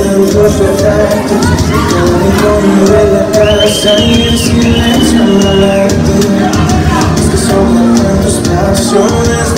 puedo interpretarte Cada rincón de la casa y el silencio al hablarte. Es que son tantas pasiones